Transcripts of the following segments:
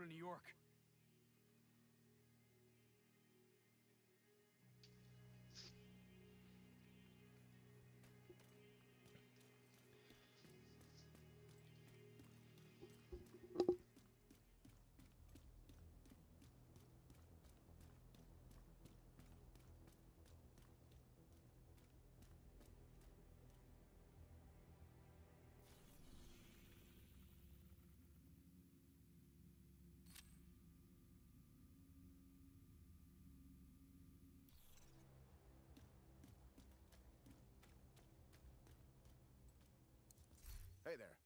go to New York. Hey there.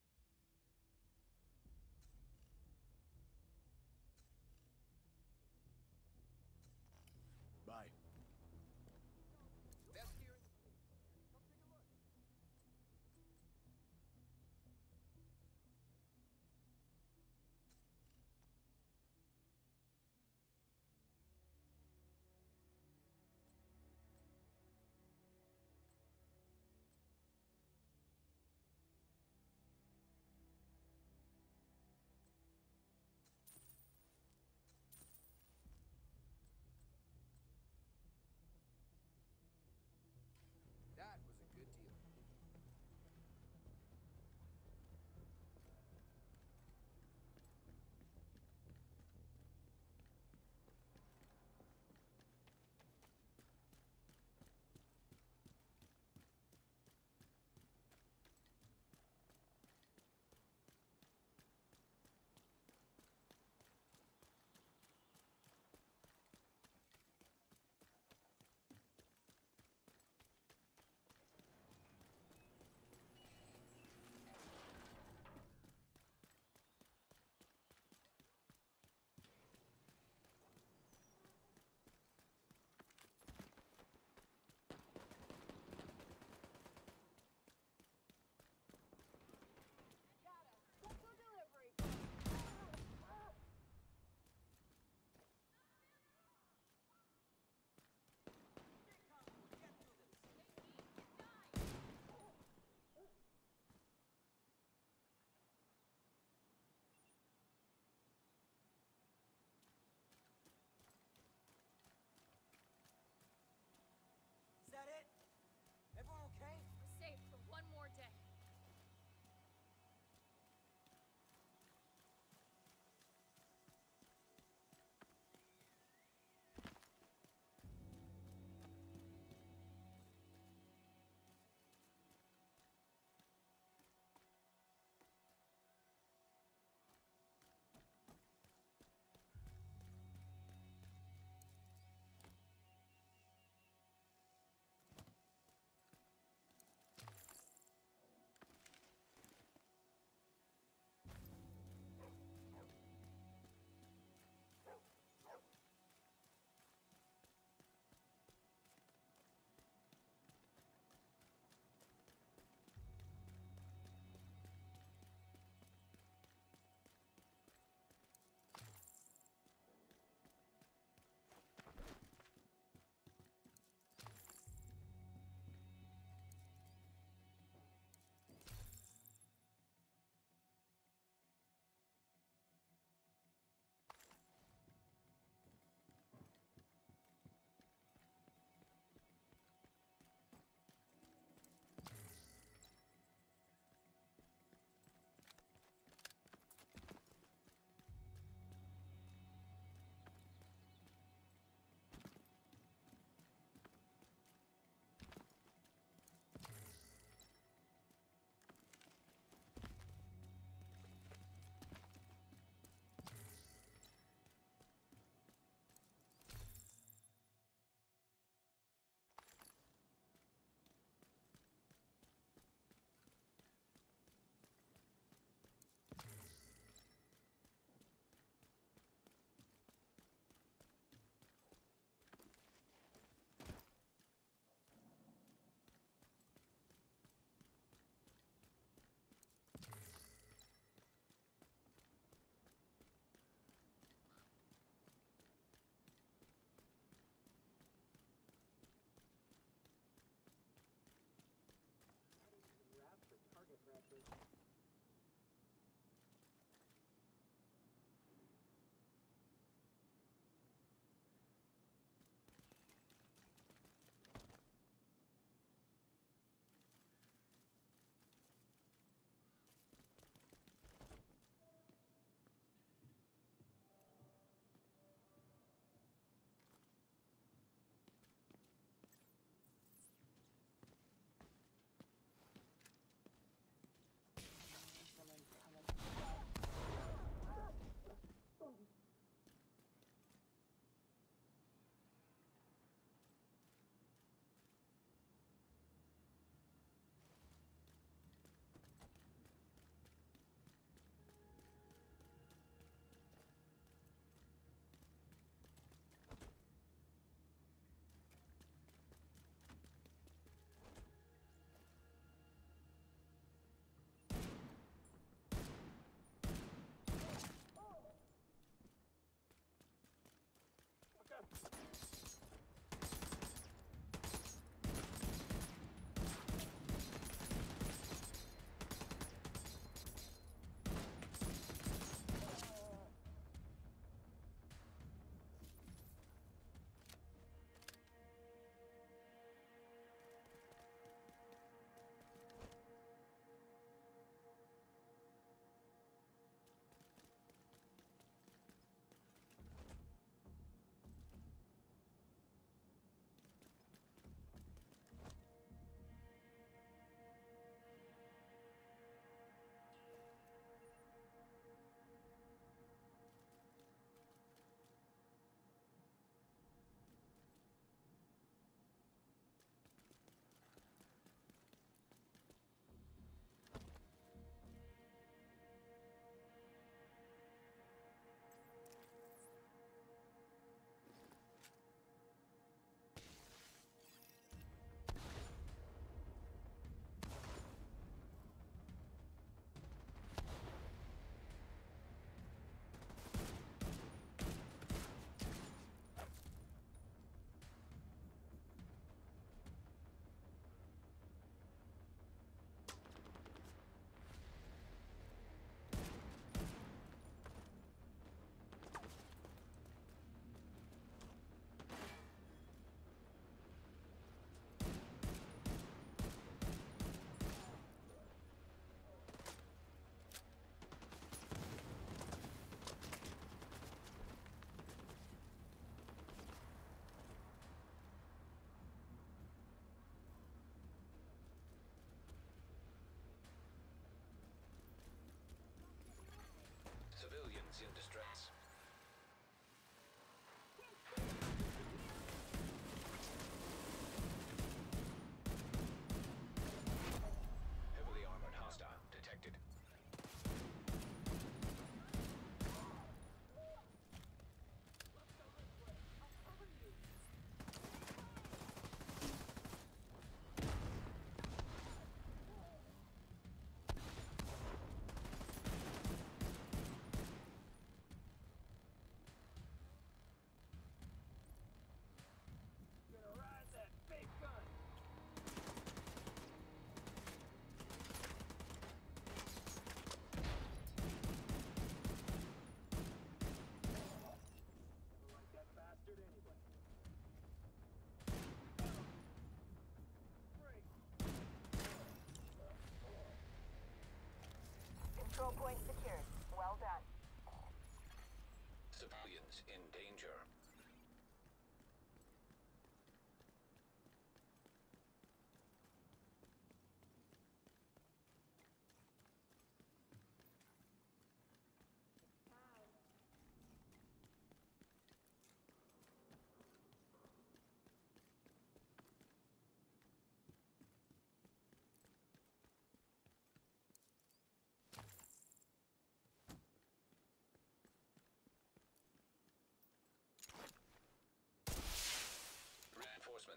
Control point secured.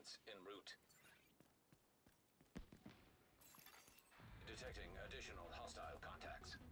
assistance en route. Detecting additional hostile contacts.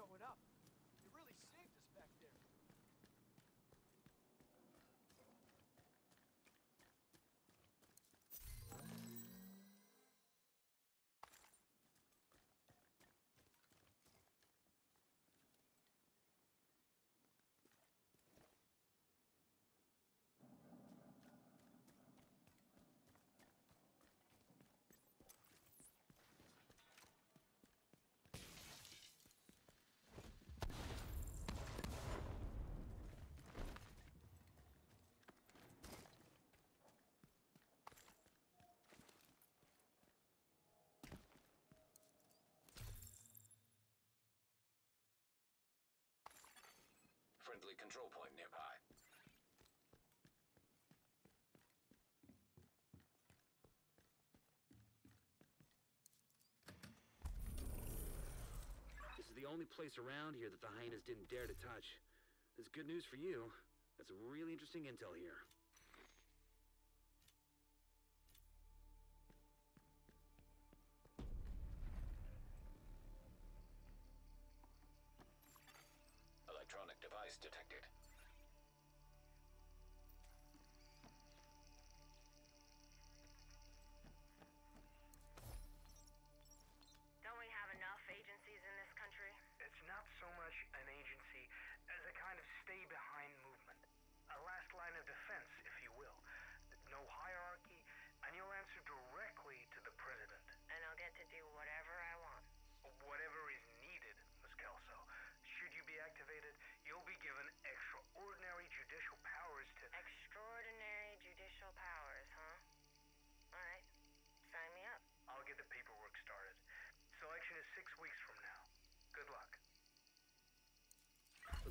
showing up. Friendly control point nearby. This is the only place around here that the hyenas didn't dare to touch. There's good news for you. That's really interesting intel here.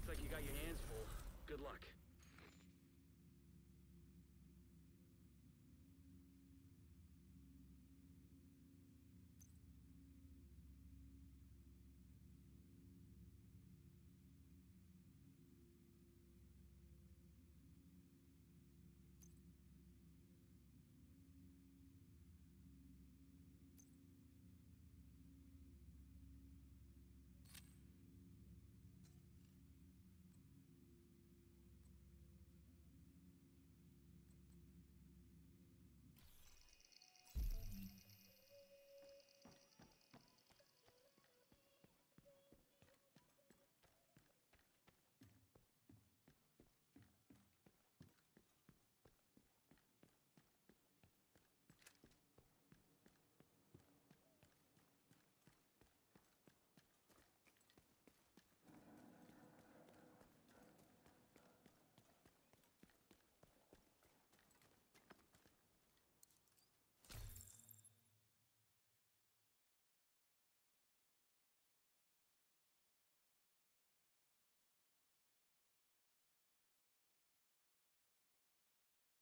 Like you got your hands full. Good luck.